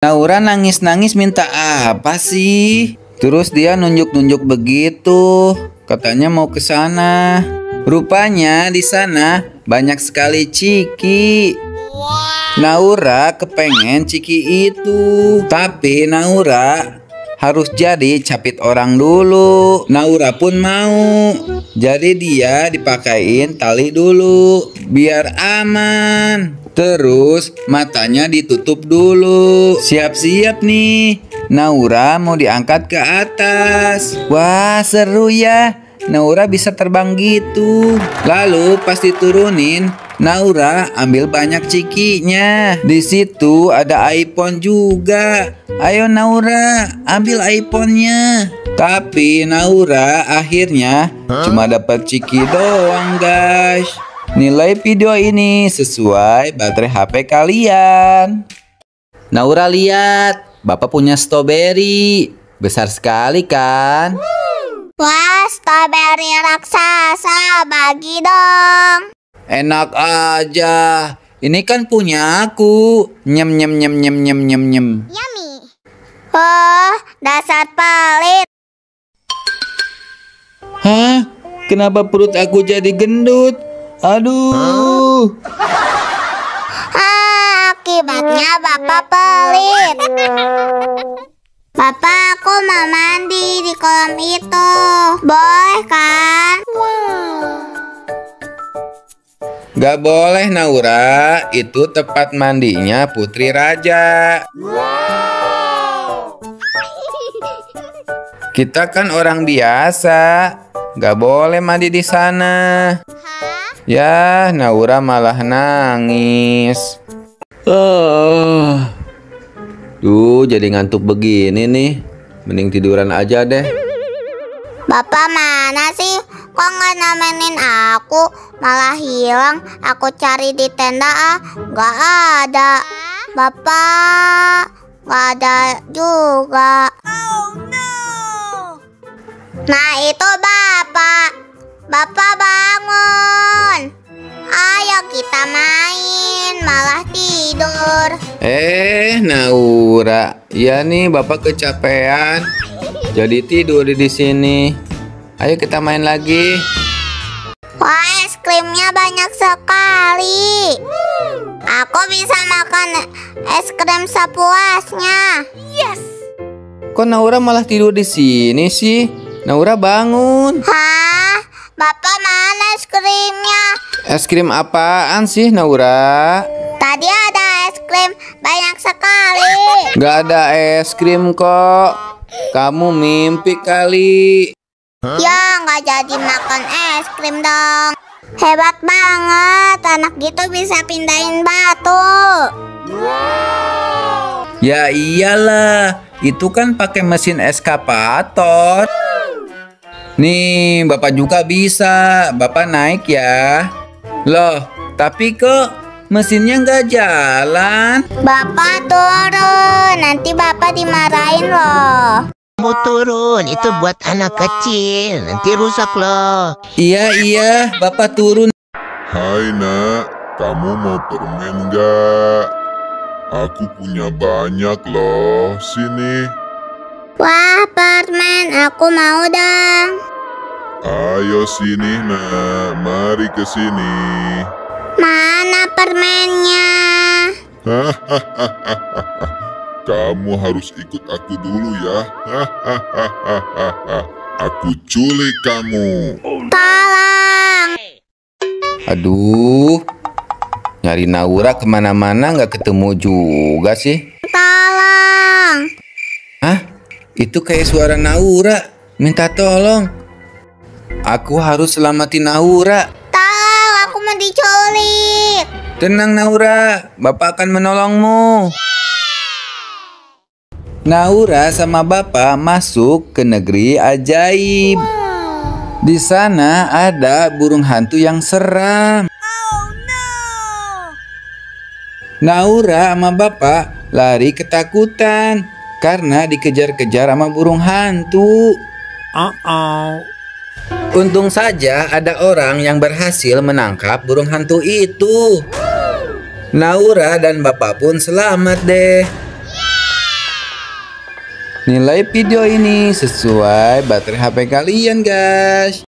Naura nangis-nangis minta apa sih? Terus dia nunjuk-nunjuk begitu. Katanya mau ke sana. Rupanya di sana banyak sekali ciki. Naura kepengen ciki itu. Tapi Naura harus jadi capit orang dulu. Naura pun mau. Jadi dia dipakain tali dulu biar aman. Terus matanya ditutup dulu. Siap-siap nih. Naura mau diangkat ke atas. Wah, seru ya. Naura bisa terbang gitu. Lalu pas diturunin, Naura ambil banyak cikinya. Di situ ada iPhone juga. Ayo Naura, ambil iPhone-nya. Tapi Naura akhirnya cuma dapat ciki doang, guys. Nilai video ini sesuai baterai HP kalian. Naura lihat, Bapak punya strawberry. Besar sekali kan? Wah, strawberry raksasa, bagi dong. Enak aja. Ini kan punya aku. Nyem nyem nyem nyem nyem nyem nyem. Yummy. Oh, dasar pelit. Hah? Kenapa perut aku jadi gendut? Aduh. Ah, akibatnya bapak pelit. Bapak, aku mau mandi di kolam itu. Boleh kan? Gak boleh Naura. Itu tempat mandinya Putri Raja. Kita kan orang biasa. Gak boleh mandi di sana. Hah? Ya, Naura malah nangis. Oh. Duh, jadi ngantuk begini nih. Mending tiduran aja deh. Bapak mana sih? Kok nggak nemenin aku? Malah hilang. Aku cari di tenda ah, nggak ada. Bapak, nggak ada juga. Nah itu bapak. Bapak bangun. Eh, Naura. Ya nih, Bapak kecapean. Jadi tidur di sini. Ayo kita main lagi. Wah, es krimnya banyak sekali. Aku bisa makan es krim sepuasnya. Kok Naura malah tidur di sini sih? Naura bangun. Hah? Bapak mana es krimnya? Es krim apaan sih, Naura? Tadi ada krim banyak sekali. Gak ada es krim kok. Kamu mimpi kali. Ya, nggak jadi makan es krim dong. Hebat banget, anak gitu bisa pindahin batu. Ya iyalah, itu kan pakai mesin eskavator. Nih, Bapak juga bisa. Bapak naik ya. Loh, tapi kok mesinnya nggak jalan? Bapak turun, nanti bapak dimarahin loh. Kamu turun, itu buat anak kecil. Nanti rusak loh. Iya, iya, Bapak turun. Hai nak, kamu mau permen gak? Aku punya banyak loh, sini. Wah, permen, aku mau dong. Ayo sini nak, mari ke sini. Mana permennya? Kamu harus ikut aku dulu ya. Aku culik kamu. Tolong. Aduh, nyari Naura ke mana-mana nggak ketemu juga sih. Tolong. Hah? Itu kayak suara Naura. Minta tolong. Aku harus selamatin Naura. Mau diculik. Tenang Naura, Bapak akan menolongmu. Naura sama Bapak masuk ke negeri ajaib. Di sana ada burung hantu yang seram. Naura sama Bapak lari ketakutan karena dikejar-kejar sama burung hantu. Untung saja ada orang yang berhasil menangkap burung hantu itu. Naura dan bapak pun selamat deh. Nilai video ini sesuai baterai HP kalian guys.